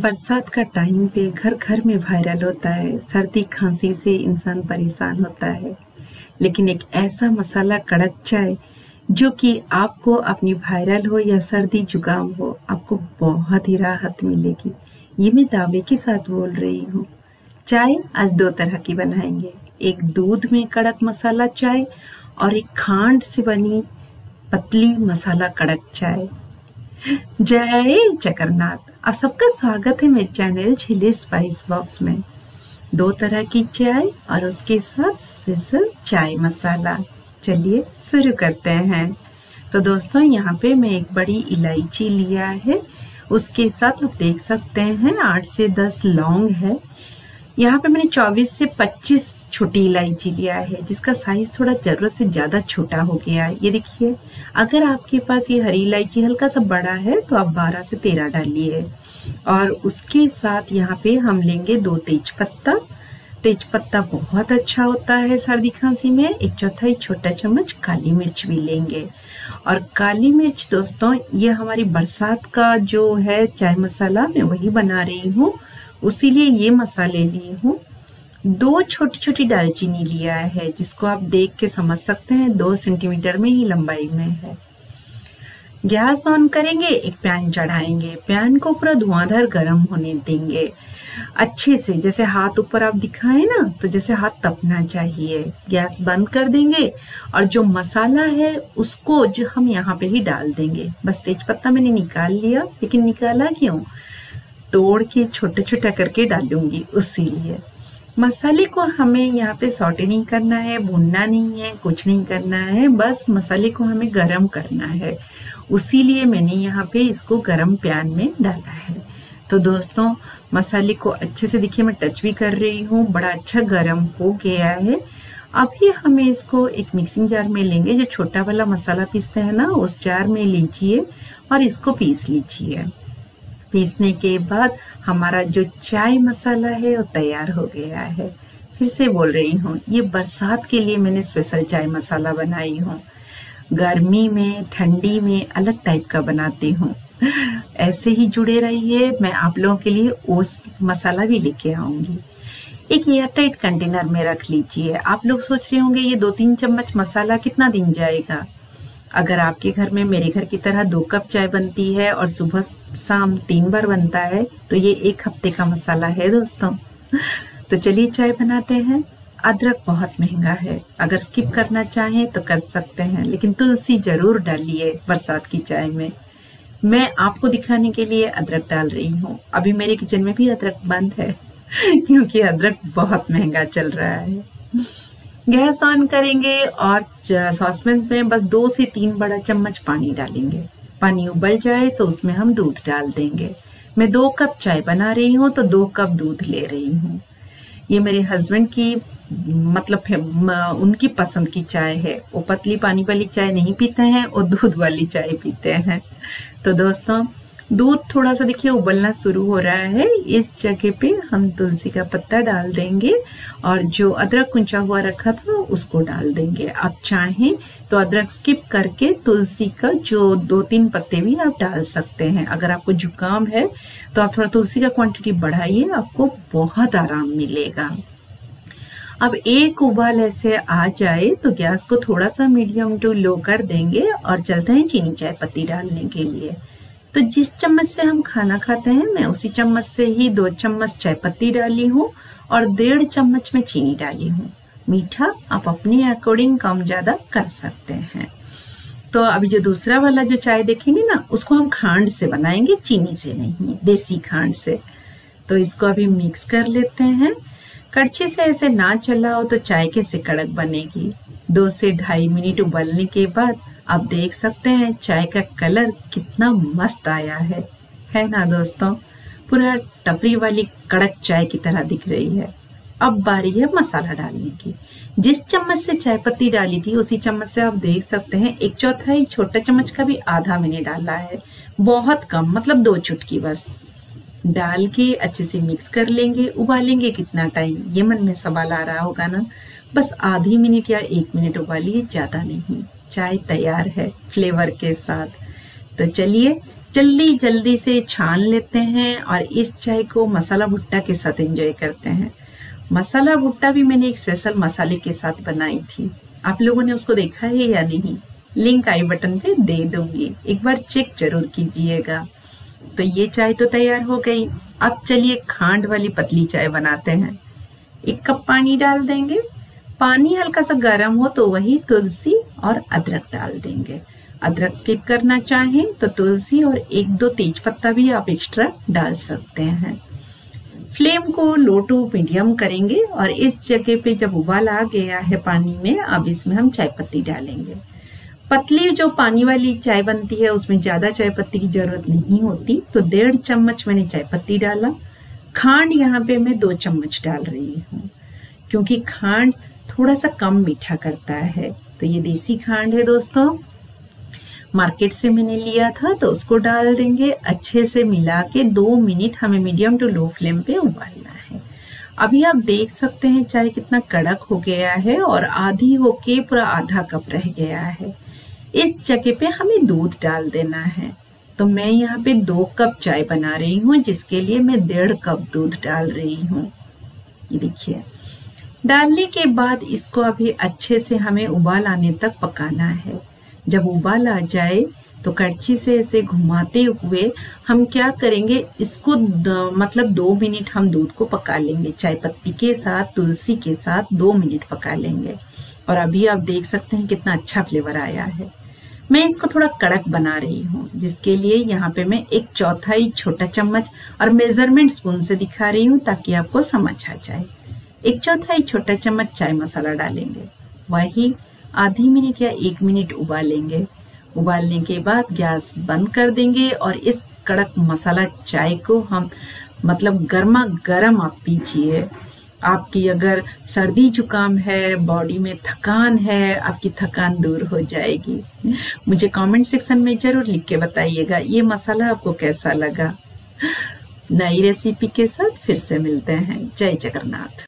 बरसात का टाइम पे घर घर में वायरल होता है, सर्दी, खांसी से इंसान परेशान होता है। लेकिन एक ऐसा मसाला कड़क चाय, जो कि आपको अपनी वायरल हो या सर्दी जुकाम हो, आपको बहुत ही राहत मिलेगी। ये मैं दावे के साथ बोल रही हूँ। चाय आज दो तरह की बनाएँगे। एक दूध में कड़क मसाला चाय और एक खांड से बनी पतली मसाला कड़क चाय। जय जगन्नाथ। आप सबका स्वागत है मेरे चैनल छिले स्पाइस बॉक्स में। दो तरह की चाय और उसके साथ स्पेशल चाय मसाला। चलिए शुरू करते हैं। तो दोस्तों, यहाँ पे मैं एक बड़ी इलायची लिया है। उसके साथ आप देख सकते हैं आठ से दस लौंग है। यहाँ पे मैंने 24 से 25 छोटी इलायची लिया है, जिसका साइज़ थोड़ा ज़रूरत से ज़्यादा छोटा हो गया है। ये देखिए, अगर आपके पास ये हरी इलायची हल्का सा बड़ा है तो आप 12 से 13 डालिए। और उसके साथ यहाँ पे हम लेंगे दो तेज पत्ता तेज पत्ता बहुत अच्छा होता है सर्दी खांसी में। एक चौथाई छोटा चम्मच काली मिर्च भी लेंगे। और काली मिर्च दोस्तों, ये हमारी बरसात का जो है चाय मसाला, मैं वही बना रही हूँ। उसीलिए ये मसाले लिए हूँ। दो छोटी छोटी दालचीनी लिया है, जिसको आप देख के समझ सकते हैं, दो सेंटीमीटर में ही लंबाई में है। गैस ऑन करेंगे, एक पैन चढ़ाएँगे। पैन को पूरा धुआंधार गर्म होने देंगे। अच्छे से, जैसे हाथ ऊपर आप दिखाए ना तो जैसे हाथ तपना चाहिए। गैस बंद कर देंगे, और जो मसाला है, उसको जो हम यहाँ पे ही डाल देंगे। बस तेज पत्ता मैंने निकाल लिया, लेकिन निकाला क्यों? तोड़ के छोटे छोटा करके डालूँगी उसीलिए मसाले को हमें यहाँ पे सॉटे नहीं करना है, भूनना नहीं है, कुछ नहीं करना है, बस मसाले को हमें गरम करना है। उसीलिए मैंने यहाँ पे इसको गरम पैन में डाला है। तो दोस्तों, मसाले को अच्छे से देखिए, मैं टच भी कर रही हूँ, बड़ा अच्छा गरम हो गया है। अभी हमें इसको एक मिक्सिंग जार में लेंगे, जो छोटा वाला मसाला पीसते हैं ना, उस जार में लीजिए और इसको पीस लीजिए। पीसने के बाद हमारा जो चाय मसाला है वो तैयार हो गया है। फिर से बोल रही हूँ, ये बरसात के लिए मैंने स्पेशल चाय मसाला बनाई हूँ। गर्मी में, ठंडी में अलग टाइप का बनाती हूँ। ऐसे ही जुड़े रहिए, मैं आप लोगों के लिए ओस मसाला भी लेके आऊँगी। एक एयर टाइट कंटेनर में रख लीजिए। आप लोग सोच रहे होंगे, ये दो तीन चम्मच मसाला कितना दिन जाएगा? अगर आपके घर में मेरे घर की तरह दो कप चाय बनती है और सुबह शाम तीन बार बनता है तो ये एक हफ़्ते का मसाला है दोस्तों। तो चलिए चाय बनाते हैं। अदरक बहुत महँगा है। अगर स्किप करना चाहें तो कर सकते हैं, लेकिन तुलसी ज़रूर डालिए बरसात की चाय में। मैं आपको दिखाने के लिए अदरक डाल रही हूँ। अभी मेरे किचन में भी अदरक बंद है, क्योंकि अदरक बहुत महँगा चल रहा है। गैस ऑन करेंगे और सॉसपेन में बस दो से तीन बड़ा चम्मच पानी डालेंगे। पानी उबल जाए तो उसमें हम दूध डाल देंगे। मैं दो कप चाय बना रही हूँ तो दो कप दूध ले रही हूँ। ये मेरे हस्बैंड की मतलब उनकी पसंद की चाय है। वो पतली पानी वाली चाय नहीं पीते हैं और दूध वाली चाय पीते हैं। तो दोस्तों दूध थोड़ा सा देखिए उबलना शुरू हो रहा है। इस जगह पे हम तुलसी का पत्ता डाल देंगे और जो अदरक कुंचा हुआ रखा था उसको डाल देंगे। आप चाहें तो अदरक स्किप करके तुलसी का जो दो तीन पत्ते भी आप डाल सकते हैं। अगर आपको जुकाम है तो आप थोड़ा तुलसी का क्वांटिटी बढ़ाइए, आपको बहुत आराम मिलेगा। अब एक उबाल ऐसे आ जाए तो गैस को थोड़ा सा मीडियम टू लो कर देंगे और चलते हैं चीनी चाय पत्ती डालने के लिए। तो जिस चम्मच से हम खाना खाते हैं, मैं उसी चम्मच से ही दो चम्मच चाय पत्ती डाली हूँ और डेढ़ चम्मच में चीनी डाली हूँ। मीठा आप अपने अकॉर्डिंग कम ज़्यादा कर सकते हैं। तो अभी जो दूसरा वाला जो चाय देखेंगे ना, उसको हम खांड से बनाएँगे, चीनी से नहीं, देसी खांड से। तो इसको अभी मिक्स कर लेते हैं। कड़छी से ऐसे ना चलाओ तो चाय कैसे कड़क बनेगी? दो से ढाई मिनट उबलने के बाद आप देख सकते हैं चाय का कलर कितना मस्त आया है। है ना दोस्तों? पूरा टपरी वाली कड़क चाय की तरह दिख रही है। अब बारी है मसाला डालने की। जिस चम्मच से चाय पत्ती डाली थी, उसी चम्मच से आप देख सकते हैं एक चौथाई छोटा चम्मच का भी आधा मैंने डाला है। बहुत कम मतलब दो चुटकी बस। डाल के अच्छे से मिक्स कर लेंगे। उबालेंगे कितना टाइम? ये मन में सवाल आ रहा होगा ना? बस आधी मिनट या एक मिनट उबालिए, ज़्यादा नहीं। चाय तैयार है फ्लेवर के साथ। तो चलिए, जल्दी जल्दी से छान लेते हैं और इस चाय को मसाला भुट्टा के साथ एंजॉय करते हैं। मसाला भुट्टा भी मैंने एक स्पेशल मसाले के साथ बनाई थी। आप लोगों ने उसको देखा है या नहीं? लिंक आई बटन पे दे दूँगी। एक बार चेक ज़रूर कीजिएगा। तो ये चाय तो तैयार हो गई। अब चलिए खांड वाली पतली चाय बनाते हैं। एक कप पानी डाल देंगे। पानी हल्का सा गर्म हो तो वही तुलसी और अदरक डाल देंगे। अदरक स्किप करना चाहें तो तुलसी और एक दो तेज पत्ता भी आप एक्स्ट्रा डाल सकते हैं। फ्लेम को लो टू मीडियम करेंगे और इस जगह पे जब उबाल आ गया है पानी में, अब इसमें हम चाय पत्ती डालेंगे। पतली जो पानी वाली चाय बनती है, उसमें ज़्यादा चाय पत्ती की ज़रूरत नहीं होती तो डेढ़ चम्मच मैंने चाय पत्ती डाला। खांड यहाँ पे मैं दो चम्मच डाल रही हूँ, क्योंकि खांड थोड़ा सा कम मीठा करता है। तो ये देसी खांड है दोस्तों। मार्केट से मैंने लिया था तो उसको डाल देंगे अच्छे से मिला के दो मिनट हमें मीडियम टू लो फ्लेम पे उबालना है। अभी आप देख सकते हैं चाय कितना कड़क हो गया है और आधी होके पूरा आधा कप रह गया है। इस जगह पे हमें दूध डाल देना है। तो मैं यहाँ पे दो कप चाय बना रही हूँ, जिसके लिए मैं डेढ़ कप दूध डाल रही हूँ। ये देखिए। डालने के बाद इसको अभी अच्छे से हमें उबाल आने तक पकाना है। जब उबाल आ जाए तो कड़छी से ऐसे घुमाते हुए हम क्या करेंगे इसको द, मतलब दो मिनट हम दूध को पका लेंगे। चाय पत्ती के साथ तुलसी के साथ दो मिनट पका लेंगे। और अभी आप देख सकते हैं कितना अच्छा फ्लेवर आया है। मैं इसको थोड़ा कड़क बना रही हूँ जिसके लिए यहाँ पे मैं एक चौथाई छोटा चम्मच और मेज़रमेंट स्पून से दिखा रही हूँ ताकि आपको समझ आ जाए। एक चौथाई छोटा चम्मच चाय मसाला डालेंगे। वही आधी मिनट या एक मिनट उबालेंगे। उबालने के बाद गैस बंद कर देंगे और इस कड़क मसाला चाय को हम मतलब गर्मा गर्म आप पीजिए। आपकी अगर सर्दी जुकाम है, बॉडी में थकान है, आपकी थकान दूर हो जाएगी। मुझे कमेंट सेक्शन में ज़रूर लिख के बताइएगा, ये मसाला आपको कैसा लगा। नई रेसिपी के साथ फिर से मिलते हैं। जय जगन्नाथ।